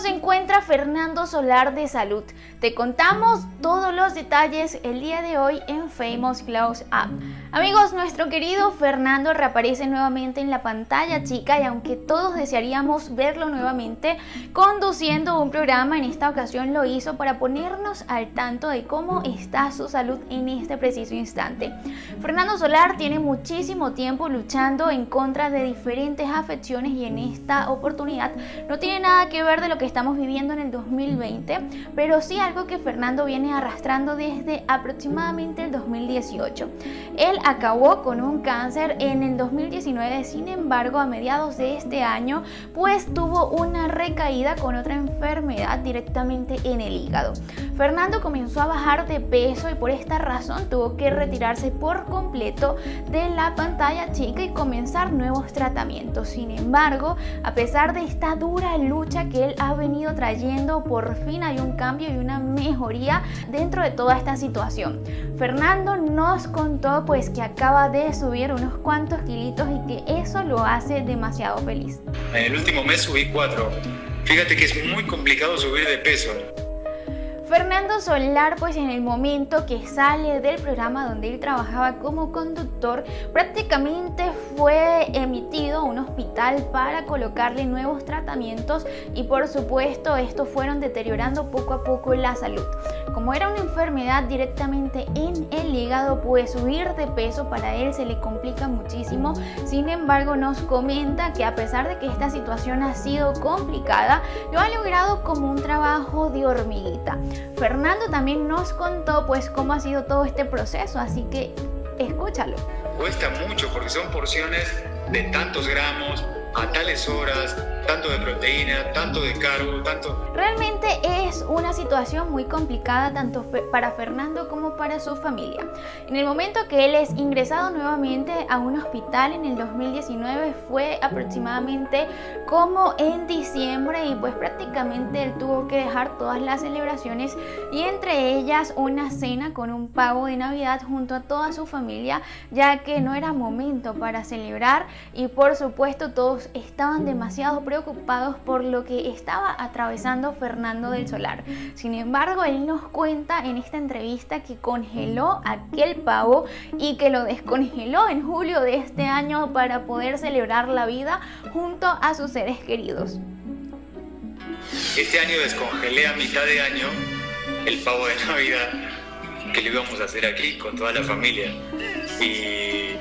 se encuentra Fernando Solar de salud. Te contamos todos los detalles el día de hoy en Famous Close Up. Amigos, nuestro querido Fernando reaparece nuevamente en la pantalla chica y aunque todos desearíamos verlo nuevamente conduciendo un programa, en esta ocasión lo hizo para ponernos al tanto de cómo está su salud en este preciso instante. Fernando Solar tiene muchísimo tiempo luchando en contra de diferentes afecciones y en esta oportunidad no tiene nada que ver de lo que estamos viviendo en el 2020, pero sí algo que Fernando viene arrastrando desde aproximadamente el 2018. Él acabó con un cáncer en el 2019, sin embargo, a mediados de este año, pues tuvo una recaída con otra enfermedad directamente en el hígado. Fernando comenzó a bajar de peso y por esta razón tuvo que retirarse por completo de la pantalla chica y comenzar nuevos tratamientos. Sin embargo, a pesar de esta dura lucha que él ha venido trayendo, por fin hay un cambio y una mejoría dentro de toda esta situación. Fernando nos contó pues que acaba de subir unos cuantos kilitos y que eso lo hace demasiado feliz. En el último mes subí 4. Fíjate que es muy complicado subir de peso. Fernando Solar, pues en el momento que sale del programa donde él trabajaba como conductor, prácticamente fue emitido a un hospital para colocarle nuevos tratamientos y por supuesto estos fueron deteriorando poco a poco la salud. Como era una enfermedad directamente en el hígado, pues subir de peso para él se le complica muchísimo. Sin embargo, nos comenta que a pesar de que esta situación ha sido complicada, lo ha logrado como un trabajo de hormiguita. Fernando también nos contó pues cómo ha sido todo este proceso, así que escúchalo. Cuesta mucho porque son porciones de tantos gramos, a tales horas, tanto de proteína, tanto de carbo, tanto... Realmente es una situación muy complicada tanto para Fernando como para su familia. En el momento que él es ingresado nuevamente a un hospital en el 2019 fue aproximadamente como en diciembre y pues prácticamente él tuvo que dejar todas las celebraciones y entre ellas una cena con un pavo de Navidad junto a toda su familia ya que no era momento para celebrar y por supuesto todos estaban demasiado preocupados por lo que estaba atravesando Fernando del Solar. Sin embargo, él nos cuenta en esta entrevista que congeló aquel pavo y que lo descongeló en julio de este año para poder celebrar la vida junto a sus seres queridos. Este año descongelé a mitad de año el pavo de Navidad que lo íbamos a hacer aquí con toda la familia. Y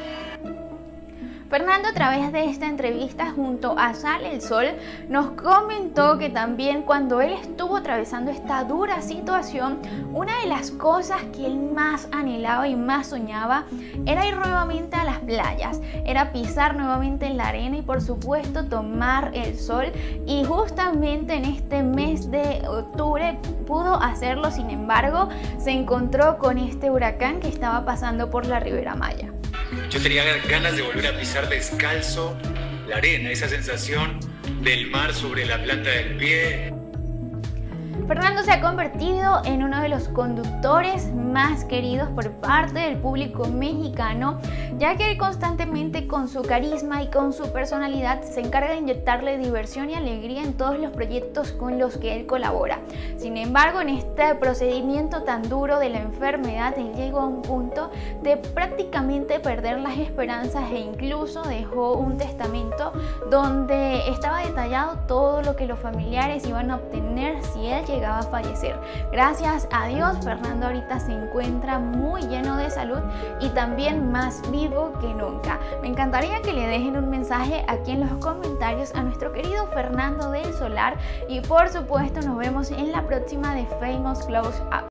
Fernando a través de esta entrevista junto a Sal el Sol nos comentó que también cuando él estuvo atravesando esta dura situación, una de las cosas que él más anhelaba y más soñaba era ir nuevamente a las playas, era pisar nuevamente en la arena y por supuesto tomar el sol y justamente en este mes de octubre pudo hacerlo, sin embargo se encontró con este huracán que estaba pasando por la Ribera Maya. Yo tenía ganas de volver a pisar descalzo la arena, esa sensación del mar sobre la planta del pie, Fernando se ha convertido en uno de los conductores más queridos por parte del público mexicano, ya que constantemente con su carisma y con su personalidad se encarga de inyectarle diversión y alegría en todos los proyectos con los que él colabora. Sin embargo, en este procedimiento tan duro de la enfermedad, él llegó a un punto de prácticamente perder las esperanzas e incluso dejó un testamento donde estaba detallado todo lo que los familiares iban a obtener si él llegaba a fallecer. Gracias a Dios, Fernando ahorita se encuentra muy lleno de salud y también más vivo que nunca. Me encantaría que le dejen un mensaje aquí en los comentarios a nuestro querido Fernando del Solar y por supuesto nos vemos en la próxima de Famous Close Up.